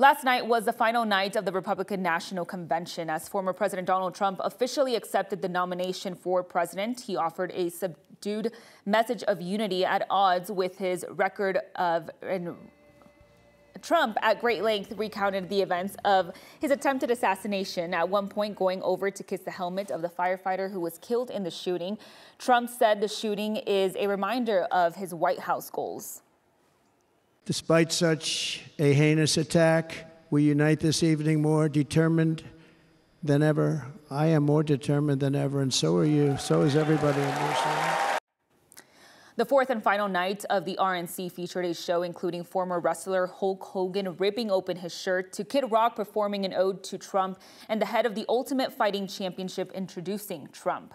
Last night was the final night of the Republican National Convention as former President Donald Trump officially accepted the nomination for president. He offered a subdued message of unity at odds with his record of and Trump at great length recounted the events of his attempted assassination, at one point going over to kiss the helmet of the firefighter who was killed in the shooting. Trump said the shooting is a reminder of his White House goals. Despite such a heinous attack, we unite this evening more determined than ever. I am more determined than ever, and so are you. So is everybody in this room. The fourth and final night of the RNC featured a show including former wrestler Hulk Hogan ripping open his shirt, to Kid Rock performing an ode to Trump, and the head of the Ultimate Fighting Championship introducing Trump.